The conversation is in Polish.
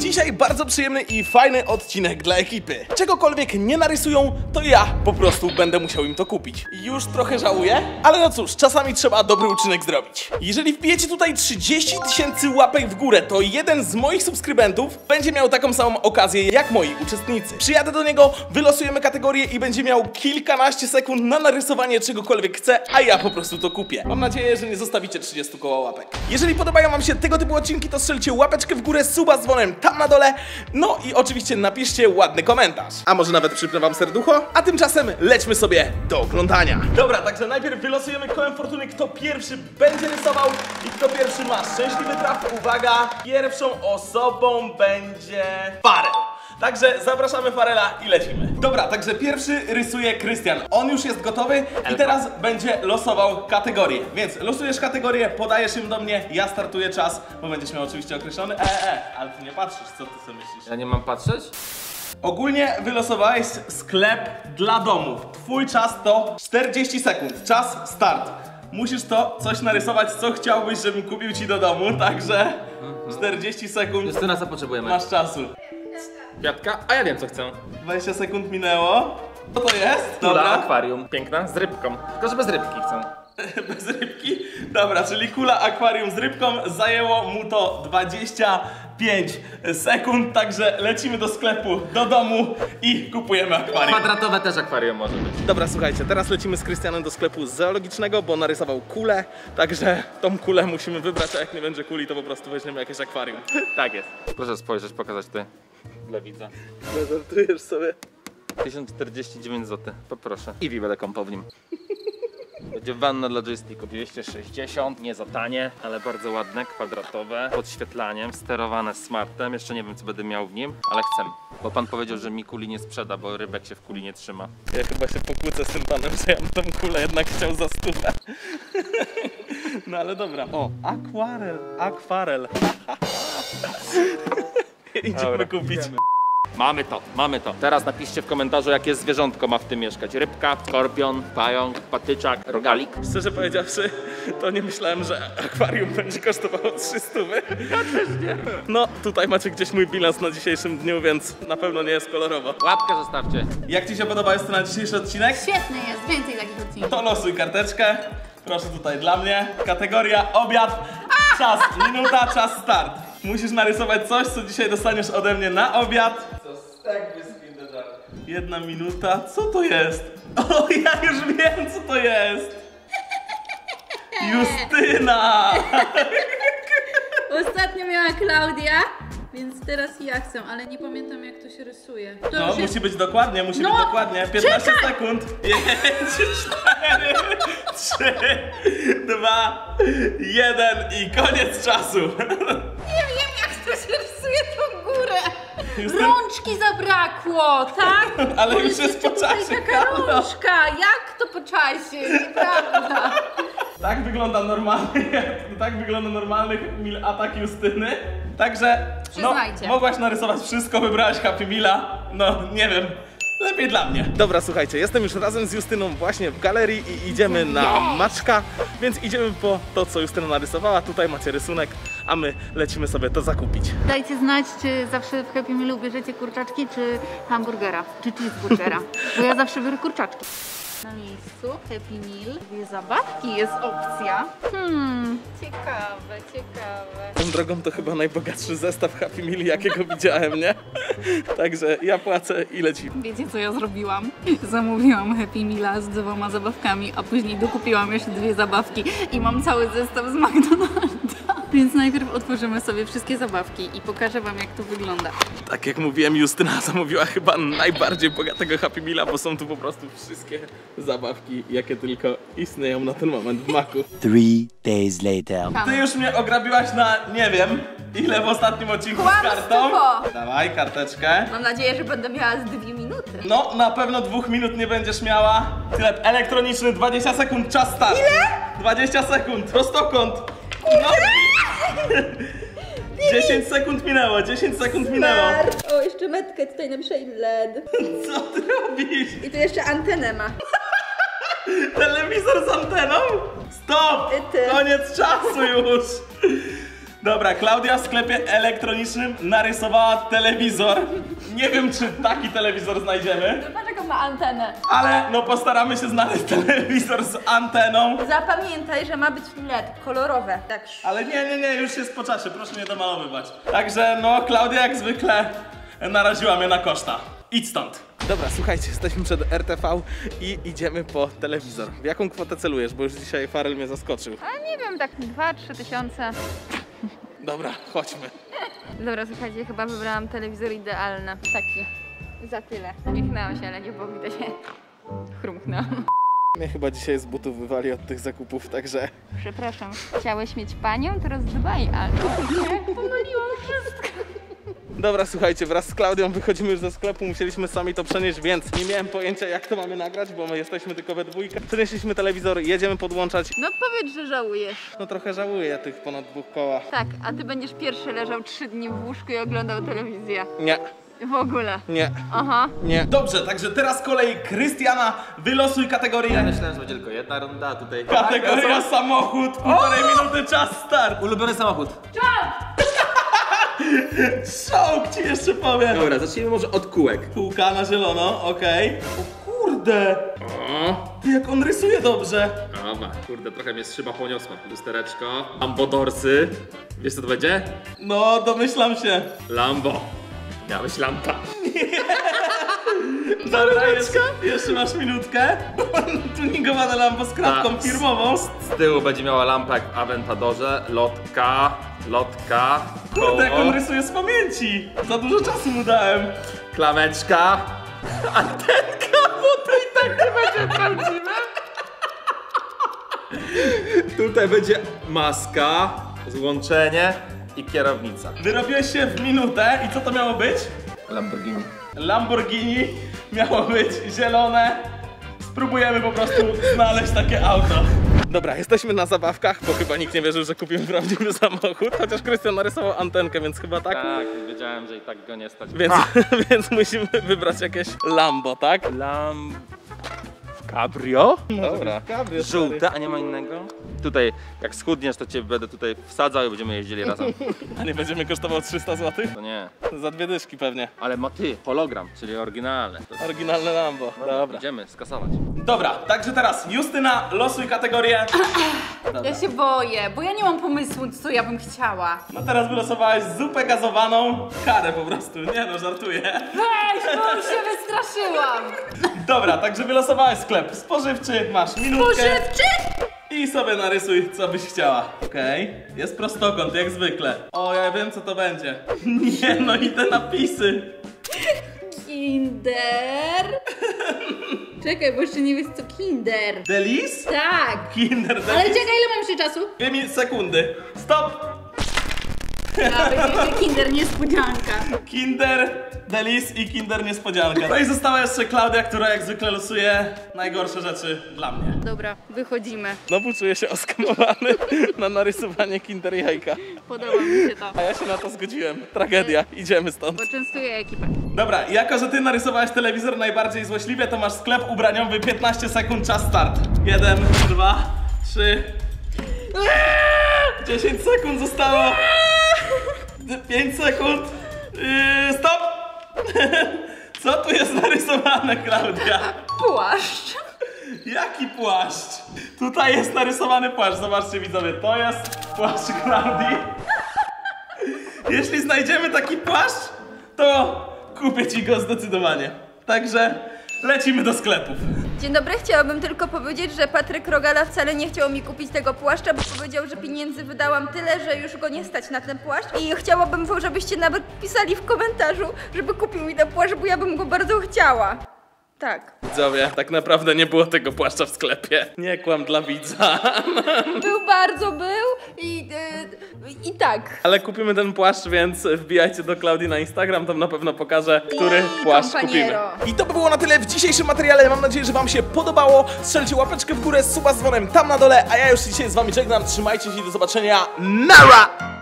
Dzisiaj bardzo przyjemny i fajny odcinek dla ekipy. Czegokolwiek nie narysują, to ja po prostu będę musiał im to kupić. Już trochę żałuję, ale no cóż, czasami trzeba dobry uczynek zrobić. Jeżeli wbijecie tutaj 30 tysięcy łapek w górę, to jeden z moich subskrybentów będzie miał taką samą okazję jak moi uczestnicy. Przyjadę do niego, wylosujemy kategorię i będzie miał kilkanaście sekund na narysowanie czegokolwiek chce, a ja po prostu to kupię. Mam nadzieję, że nie zostawicie 30 koła łapek. Jeżeli podobają wam się tego typu odcinki, to strzelcie łapeczkę w górę, suba z dzwonem tam na dole, no i oczywiście napiszcie ładny komentarz. A może nawet przypnę wam serducho? A tymczasem lećmy sobie do oglądania. Dobra, także najpierw wylosujemy kołem fortuny, kto pierwszy będzie rysował i kto pierwszy ma szczęśliwy traf. Uwaga, pierwszą osobą będzie Farel. Także zapraszamy Farela i lecimy. Dobra, także pierwszy rysuje Krystian. On już jest gotowy i teraz będzie losował kategorię. Więc losujesz kategorię, podajesz ją do mnie, ja startuję czas, bo będziesz miał oczywiście określony. E, e, ale ty nie patrzysz, co ty sobie myślisz. Ja nie mam patrzeć? Ogólnie wylosowałeś sklep dla domów. Twój czas to 40 sekund. Czas start. Musisz to coś narysować, co chciałbyś, żebym kupił ci do domu, także 40 sekund Justyna, co potrzebujemy? masz czasu. Kwiatka? A ja wiem co chcę. 20 sekund minęło. Co to jest? Kula akwarium. Piękna, z rybką. Tylko, że bez rybki chcę. Bez rybki? Dobra, czyli kula akwarium z rybką zajęło mu to 25 sekund, także lecimy do sklepu, do domu i kupujemy akwarium. Kwadratowe też akwarium może być. Dobra, słuchajcie, teraz lecimy z Krystianem do sklepu zoologicznego, bo narysował kulę, także tą kulę musimy wybrać, a jak nie będzie kuli, to po prostu weźmiemy jakieś akwarium. Tak jest. Proszę spojrzeć, pokazać ty. Dla widza. Żartujesz sobie? 1049 zł. Poproszę. I będę kąpał w nim. Będzie wanna dla joysticku 260, nie za tanie, ale bardzo ładne, kwadratowe, podświetlaniem, sterowane smartem. Jeszcze nie wiem co będę miał w nim, ale chcę. Bo pan powiedział, że mi kuli nie sprzeda, bo rybek się w kuli nie trzyma. Ja chyba się pokłócę z tym panem, że ja bym tą kulę jednak chciał za stówę. No ale dobra. O, akwarel, akwarel. Idziemy Dobra, kupić. Mamy to, mamy to. Teraz napiszcie w komentarzu, jakie zwierzątko ma w tym mieszkać. Rybka, skorpion, pająk, patyczak, rogalik. Szczerze powiedziawszy, to nie myślałem, że akwarium będzie kosztowało 300. Ja też nie. No, tutaj macie gdzieś mój bilans na dzisiejszym dniu, więc na pewno nie jest kolorowo. Łapkę zostawcie. Jak Ci się podoba jest to na dzisiejszy odcinek? Świetny jest, więcej takich odcinków. To losuj karteczkę. Proszę tutaj dla mnie. Kategoria obiad. Czas, minuta, czas start. Musisz narysować coś, co dzisiaj dostaniesz ode mnie na obiad. Jedna minuta. Co to jest? O, ja już wiem, co to jest. Justyna! Ostatnio miała Klaudia, więc teraz ja chcę, ale nie pamiętam jak to się rysuje. To No, już jest... musi być dokładnie, musi No, być dokładnie. 15 czekaj! sekund. 5, 4, 3, 2, 1 i koniec czasu. Rączki zabrakło, tak? Ale już jest po czasie, taka rączka, jak to po czasie? Nieprawda. Tak wygląda normalny, tak wygląda normalny atak Justyny. Także no, mogłaś narysować wszystko, wybrałaś Happy Meala. No, nie wiem. Lepiej dla mnie. Dobra, słuchajcie, jestem już razem z Justyną właśnie w galerii i idziemy na maczka, więc idziemy po to, co Justyna narysowała. Tutaj macie rysunek, a my lecimy sobie to zakupić. Dajcie znać, czy zawsze w Happy Mealu bierzecie kurczaczki, czy hamburgera, czy cheeseburgera. Bo ja zawsze biorę kurczaczki. Na miejscu Happy Meal, dwie zabawki, jest opcja. Hmm, ciekawe, ciekawe. Drogą to chyba najbogatszy zestaw Happy Meal, jakiego widziałem, nie? Także ja płacę i lecimy. Wiecie co ja zrobiłam? Zamówiłam Happy Meala z dwoma zabawkami, a później dokupiłam jeszcze dwie zabawki i mam cały zestaw z McDonalda. Więc najpierw otworzymy sobie wszystkie zabawki i pokażę wam jak to wygląda. Tak jak mówiłem, Justyna zamówiła chyba najbardziej bogatego Happy Meala, bo są tu po prostu wszystkie zabawki, jakie tylko istnieją na ten moment w maku. Three days later. Ty już mnie ograbiłaś na nie wiem ile w ostatnim odcinku z kartą. Kłamstwo! Dawaj karteczkę. Mam nadzieję, że będę miała z dwie minuty. No, na pewno dwóch minut nie będziesz miała. Sklep elektroniczny, 20 sekund, czas start. Ile? 20 sekund, prostokąt. No. 10 sekund minęło, 10 sekund minęło. O, jeszcze metkę tutaj napiszę i LED. Co ty robisz? I tu jeszcze antenę ma. Telewizor z anteną? Stop! I ty. Koniec czasu już! Dobra, Klaudia w sklepie elektronicznym narysowała telewizor. Nie wiem, czy taki telewizor znajdziemy, Antenę. ale no postaramy się znaleźć telewizor z anteną. Zapamiętaj, że ma być LED, kolorowe. Tak. Ale nie, nie, nie, już jest po czasie, proszę nie domalowywać. Także no, Klaudia jak zwykle naraziła mnie na koszta. Idź stąd. Dobra, słuchajcie, jesteśmy przed RTV i idziemy po telewizor. W jaką kwotę celujesz? Bo już dzisiaj Farel mnie zaskoczył. A nie wiem, tak 2-3 tysiące. Dobra, chodźmy. Dobra, słuchajcie, chyba wybrałam telewizor idealny. Taki. Za tyle. Uśmiechnęłam się, ale nie było widać. Chrumknęłam. Mnie chyba dzisiaj z butów wywali od tych zakupów, także... Przepraszam, chciałeś mieć panią? Teraz dbaj, ale... Nie, pomyliłam wszystko. Dobra, słuchajcie, wraz z Klaudią wychodzimy już ze sklepu, musieliśmy sami to przenieść, więc nie miałem pojęcia jak to mamy nagrać, bo my jesteśmy tylko we dwójkę. Przenieśliśmy telewizor, jedziemy podłączać. No powiedz, że żałujesz. No trochę żałuję tych ponad dwóch koła. Tak, a ty będziesz pierwszy leżał trzy dni w łóżku i oglądał telewizję. Nie, W ogóle. nie. Aha. Nie. Dobrze, także teraz z kolei Krystiana, wylosuj kategorię. Myślałem, że będzie tylko jedna runda, a tutaj... Kategoria samochód, półtorej minuty, czas start. Ulubiony samochód. Szok ci jeszcze powiem. Dobra, zacznijmy może od kółek. Kółka na zielono, okej. O kurde, O, ty jak on rysuje dobrze. Dobra, kurde, trochę mnie strzyba poniosła. Lustereczko, ambodorsy. Wiesz co to będzie? No, domyślam się. Lambo. Miałeś lampa. Dobra, jeszcze, jeszcze masz minutkę. Tuningowane lampo z kratką Tak. firmową. Z tyłu będzie miała lampa jak w Aventadorze. Lotka, lotka, Kurde, jak on koło, rysuje z pamięci. Za dużo czasu mu dałem. klameczka, antenka, bo to i tak nie będzie prawdziwe. Tutaj będzie maska, złączenie i kierownica. Wyrobiłeś się w minutę i co to miało być? Lamborghini. Lamborghini miało być zielone. Spróbujemy po prostu znaleźć takie auto. Dobra, jesteśmy na zabawkach, bo chyba nikt nie wierzył, że kupimy prawdziwy samochód. Chociaż Krystian narysował antenkę, więc chyba tak. Tak, wiedziałem, że i tak go nie stać. Więc, więc musimy wybrać jakieś Lambo, tak? Lam... Cabrio? Dobra. Cabrio, Żółte, a nie ma innego? Tutaj, jak schudniesz, to cię będę tutaj wsadzał i będziemy jeździli razem. A nie będziemy kosztował 300 zł? To nie. Za dwie dyszki pewnie. Ale ma ty, hologram, czyli oryginalne. To Oryginalne Lambo. Dobra. Idziemy skasować. Dobra, także teraz Justyna, losuj kategorię. Ja się boję, bo ja nie mam pomysłu, co ja bym chciała. No teraz wylosowałaś zupę gazowaną, karę po prostu. Nie no, żartuję. Weź, bo już się wystraszyłam. Dobra, także wylosowałaś sklep spożywczy, masz minutkę. Pożywczy? I sobie narysuj, co byś chciała. Okej, jest prostokąt, jak zwykle. O, ja wiem, co to będzie. Nie, no i te napisy. Kinder. Czekaj, bo jeszcze nie wiesz co Kinder. Delis? Tak. Kinder Ale Delis. czekaj, ile mam jeszcze czasu? Dwie mi- sekundy. Stop! Jeszcze Kinder niespodzianka. Kinder Delis i Kinder Niespodzianka. No i została jeszcze Klaudia, która jak zwykle losuje najgorsze rzeczy dla mnie. Dobra, wychodzimy. Znowu czuję się oskamowany na narysowanie Kinder jajka. Podoba mi się to. A ja się na to zgodziłem. Tragedia. Idziemy stąd. Poczęstuję ekipę. Dobra, jako że ty narysowałeś telewizor najbardziej złośliwie, to masz sklep ubraniowy 15 sekund, czas start. 1, 2, 3. 10 sekund zostało. 5 sekund. Yy, stop! Co tu jest narysowane, Klaudia? Płaszcz. Jaki płaszcz? Tutaj jest narysowany płaszcz. Zobaczcie widzowie, to jest płaszcz Klaudii. Jeśli znajdziemy taki płaszcz, to kupię ci go zdecydowanie. Także lecimy do sklepów. Dzień dobry, chciałabym tylko powiedzieć, że Patryk Rogala wcale nie chciał mi kupić tego płaszcza, bo powiedział, że pieniędzy wydałam tyle, że już go nie stać na ten płaszcz. I chciałabym, żebyście nawet pisali w komentarzu, żeby kupił mi ten płaszcz, bo ja bym go bardzo chciała. Tak. Widzowie, tak naprawdę nie było tego płaszcza w sklepie. Nie kłam dla widza. Był bardzo, był i, yy, i tak. Ale kupimy ten płaszcz, więc wbijajcie do Klaudii na Instagram, tam na pewno pokażę, który płaszcz kupimy. I to by było na tyle w dzisiejszym materiale. Mam nadzieję, że wam się podobało. Strzelcie łapeczkę w górę, suba z dzwonem tam na dole, a ja już dzisiaj z wami żegnam. Trzymajcie się i do zobaczenia. Nara!